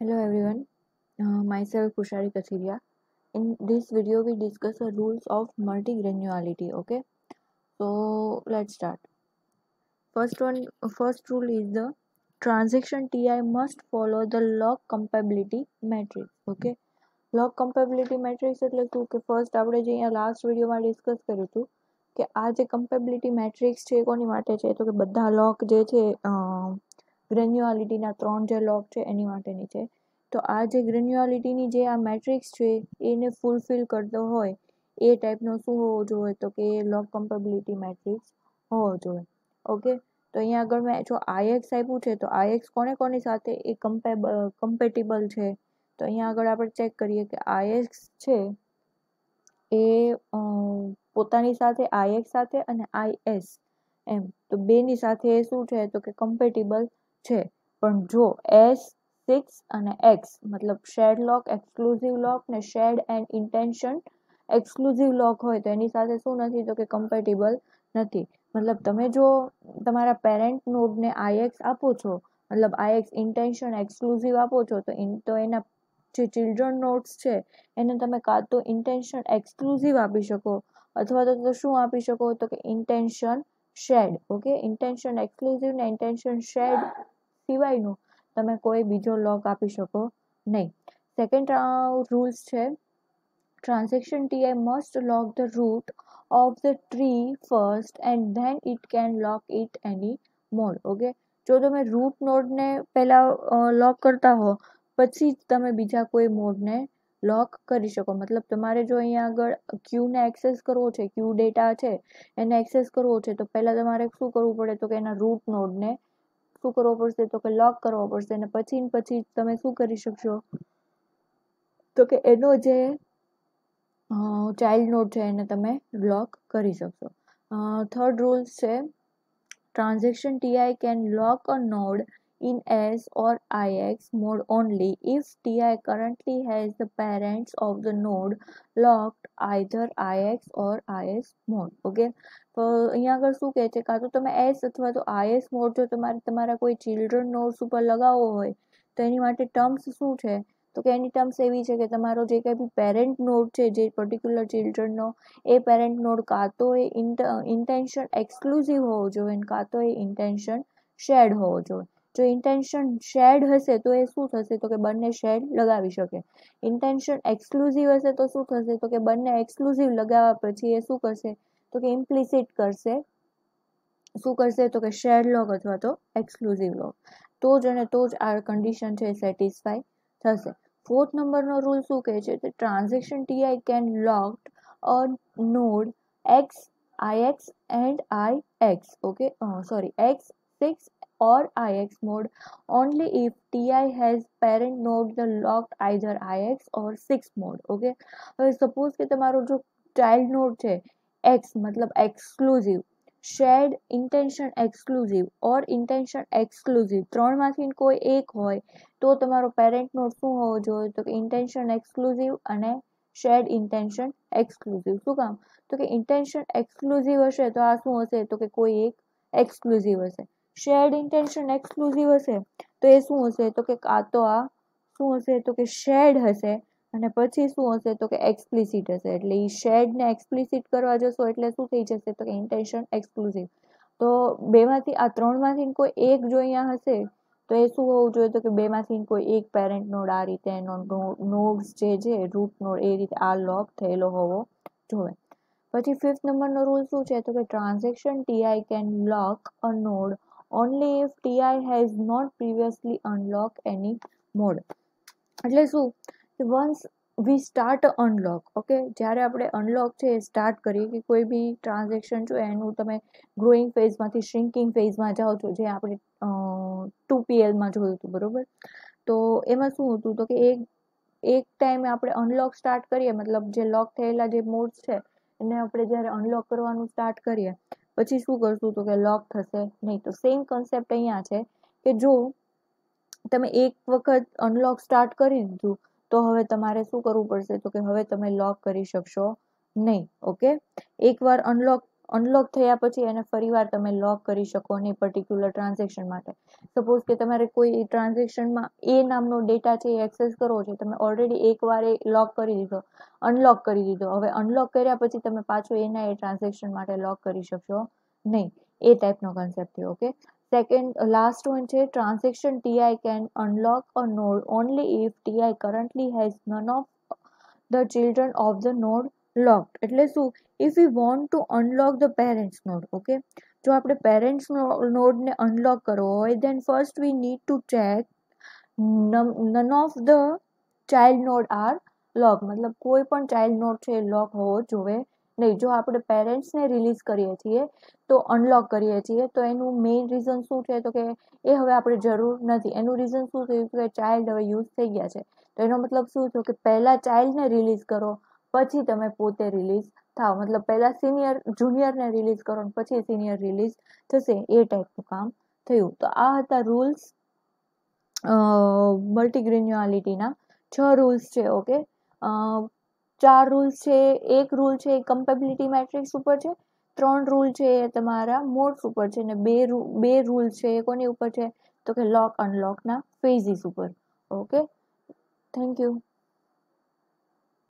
Hello everyone, uh, myself Kushari Kathiria. In this video, we discuss the rules of multigranularity. Okay, so let's start. First one, first rule is the transaction TI must follow the log compatibility matrix. Okay, log compatibility matrix એટલે શું કે first આપણે જે અહીંયા last વિડીયોમાં discuss કર્યું હતું કે આ જે કમ્પેબિલિટી મેટ્રિક્સ છે કોની માટે છે તો કે બધા લોક જે છે ગ્રેન્યુઆલિટીના ત્રણ જે લોક છે એની માટેની છે. તો આ જે ગ્રેન્યુઆલિટીની જે આ મેટ્રિક્સ છે, એને ફૂલફિલ કરતો હોય, એ ટાઈપનો શું હોવો જોઈએ? તો કે લોક કમ્પેબિલિટી મેટ્રિક્સ હોવો જોઈએ. ઓકે? તો અહીંયા આગળ મેં જો આઈએક્સ આપ્યું છે, તો આઈએક્સ કોને કોની સાથે? એ કમ્પેબ કમ્પેટિબલ છે. તો અહીંયા આગળ આપણે ચેક કરીએ કે આઈએક્સ છે, એ પોતાની સાથે આઈએક્સ સાથે અને આઈએસ એમ. તો બેની સાથે શું છે? તો કે કમ્પેટિબલ છે. પણ જો એસ સિક્સ અને એક્સ મતલબ શેડ લોક એક્સક્લુઝિવ લોક ને shared and intention exclusive lock હોય તો એની સાથે શું નથી તો કે કમ્પેટેબલ નથી. મતલબ તમે જો તમારા પેરેન્ટ નોડને આઈએક્સ આપો છો, મતલબ આઈએક્સ ઇન્ટેન્શન એક્સક્લુઝિવ આપો છો, તો તો એના જે ચિલ્ડ્રન નોટ્સ છે, એને તમે કાં તો ઇન્ટેન્શન એક્સક્લુઝિવ આપી શકો. અથવા તો શું આપી શકો તો કે intention shared okay intention exclusive ને ઇન્ટેન્શન શેડ સિવાયનું તમે કોઈ બીજો લોક આપી શકો નહીં. સેકન્ડ રૂલ્સ છે. Transaction T I must lock the root of the tree first and then it can lock it any mode okay જો તમે રૂટ નોડને પહેલાં લોક કરતા હો, પછી જ તમે બીજા કોઈ મોડને લોક કરી શકો. મતલબ તમારે જો અહીંયા આગળ ક્યુને એક્સેસ કરવો છે ક્યુ ડેટા છે, એને એક્સેસ કરવો છે, તો પહેલાં તમારે શું કરવું પડે? તો કે એના રૂટ નોડને શું કરવો પડશે? તો કે લોક કરવો પડશે અને પછી પછી તમે શું કરી શકશો? તો કે એનો જે ચાઇલ્ડ નોડ છે એને તમે લોક કરી શકશો. થર્ડ રૂલ્સ છે transaction T I can lock a node in S or IX mode only. If TI currently has the parents of the node locked, either IX or IS mode. Okay તો અહીંયા આગળ શું કહે છે? કાં તો તમે એસ અથવા તો આઈએસ મોડ જો તમારે તમારા કોઈ ચિલ્ડ્રન નોડ્સ ઉપર લગાવવો હોય, તો એની માટે ટર્મ્સ શું છે? તો કે એની ટર્મ્સ એવી છે કે તમારો જે કંઈ બી પેરેન્ટ નોડ છે, જે પર્ટિક્યુલર ચિલ્ડ્રનનો એ પેરેન્ટ નોડ કાં તો એ ઇન્ટેન્શન એક્સક્લુઝિવ હોવો જોઈએ કાં તો એ ઇન્ટેન્શન શેડ હોવો જોઈએ. જો ઇન્ટેન્શન શેડ હશે તો એ શું થશે? તો કે બંને શેડ લગાવી શકે. ઇન્ટેન્શન એક્સક્લુઝિવ હશે તો શું થશે? તો કે બંને એક્સક્લુઝિવ લગાવવા પછી એ શું કરશે? તો કે ઇમ્પ્લિસિટ કરશે. શું કરશે? તો કે શેડ લોક અથવા તો એક્સક્લુઝિવ લોગ તો જ અને તો જ આ કન્ડિશન છે સેટિસ્ફાય થશે. ફોર્થ નંબરનો રૂલ શું કહે છે? તો transaction T I can locked a node X I X and I X okay sorry X six or IX mode. Only if TI has parent node locked either IX or 6 mode, okay? હવે suppose કે તમારો જો child node છે X મતલબ exclusive shared intention exclusive or intention exclusive ત્રણમાંથી કોઈ એક હોય, તો તમારો પેરેન્ટ નોડ શું હોવો જોઈએ? તો કે ઇન્ટેન્શન એક્સક્લુઝિવ અને શેર્ડ ઇન્ટેન્શન એક્સક્લુઝિવ શું કામ? તો કે ઇન્ટેન્શન એક્સક્લુઝિવ હશે તો આ શું હશે? તો કે કોઈ એક એક્સક્લુઝિવ હશે. શેર્ડ ઇન્ટેન્શન એક્સક્લુઝિવ હશે, તો એ શું હશે? તો કે કાં તો આ, શું હશે? તો કે શેડ હશે, અને પછી શું હશે? તો કે એક્સપ્લિસિટ હશે. એટલે એ શેડને એક્સપ્લિસિટ કરવા જશો એટલે શું થઈ જશે? તો કે ઇન્ટેન્શન એક્સક્લુઝિવ તો બેમાંથી, આ ત્રણમાંથી કોઈ એક જો અહીંયા હશે, તો એ શું હોવું જોઈએ? તો કે બેમાંથી કોઈ એક પેરેન્ટ નોડ આ રીતે, એનો નોડ્સ જે છે રૂટ નોડ એ રીતે આ લોક થયેલો હોવો જોઈએ. પછી ફિફ્થ નંબરનો રૂલ શું છે? તો કે transaction T I can lock a node only if TI has not previously unlocked any mode. એટલે શું? કે once we start unlock okay જ્યારે આપણે અનલોક છે, એ સ્ટાર્ટ કરીએ કે કોઈ બી ટ્રાન્ઝેક્શન છે, એનું તમે ગ્રોઈંગ ફેઝમાંથી શ્રિંકિંગ ફેઝમાં જાઓ છો, જે આપણે ટુ પીએલમાં જોયું હતું, બરાબર? તો એમાં શું હતું? તો કે એક એક ટાઈમે આપણે અનલોક સ્ટાર્ટ કરીએ, મતલબ જે લોક થયેલા જે મોડ્સ છે, એને આપણે જ્યારે અનલોક કરવાનું સ્ટાર્ટ કરીએ પછી શું કરશું તો કે લોક થશે નહીં તો સેમ કન્સેપ્ટ અહીંયા છે કે જો તમે એક વખત અનલોક સ્ટાર્ટ કરી દીધું તો હવે તમારે શું કરવું પડશે તો કે હવે તમે લોક કરી શકશો નહીં ઓકે એકવાર અનલોક અનલોક થયા પછી એને ફરીવાર તમે લોક કરી શકો નહીં પર્ટિક્યુલર ટ્રાન્ઝેક્શન માટે. સપોઝ કે તમારે કોઈ ટ્રાન્ઝેક્શનમાં એ નામનો ડેટા છે એ એક્સેસ કરવો છે, તમે ઓલરેડી એકવાર એ લોક કરી દીધો અનલોક કરી દીધો. હવે અનલોક કર્યા પછી તમે પાછો એના એ ટ્રાન્ઝેક્શન માટે લોક કરી શકશો નહીં. એ ટાઈપનો કન્સેપ્ટ થયો ઓકે સેકન્ડ લાસ્ટ વન છે transaction T I can unlock a node only if T I currently has none of the children of the node locked એટલે શું? If you want to unlock the parents node okay જો આપણે parents નોડને unlock કરવો હોય then first we need to check none of the child node are lock મતલબ કોઈ પણ ચાઇલ્ડ નોડ છે એ લોક હોવો જોવે નહીં. જો આપણે પેરેન્ટ્સને રિલીઝ કરીએ છીએ, તો અનલોક કરીએ છીએ, તો એનું મેઇન રીઝન શું છે? તો કે એ હવે આપણે જરૂર નથી. એનું રીઝન શું થયું? કે ચાઇલ્ડ હવે યુઝ થઈ ગયા છે. તો એનો મતલબ શું થયો? કે પહેલાં ચાઇલ્ડને રિલીઝ કરો પછી તમે પોતે રિલીઝ થાવ મતલબ પહેલાં સિનિયર જુનિયરને રિલીઝ કરો ને પછી સિનિયર રિલીઝ થશે. એ ટાઈપનું કામ થયું. તો આ હતા રૂલ્સ મલ્ટીગ્રેન્યુઆલિટીના છ રૂલ્સ છે ઓકે ચાર રૂલ્સ છે, એક રૂલ છે એ કમ્પેબિલિટી મેટ્રિક્સ ઉપર છે. ત્રણ રૂલ છે એ તમારા મોડ્સ ઉપર છે ને બે બે રૂલ છે એ કોની ઉપર છે? તો કે લોક અનલોકના ફેઝિસ ઉપર. Okay thank you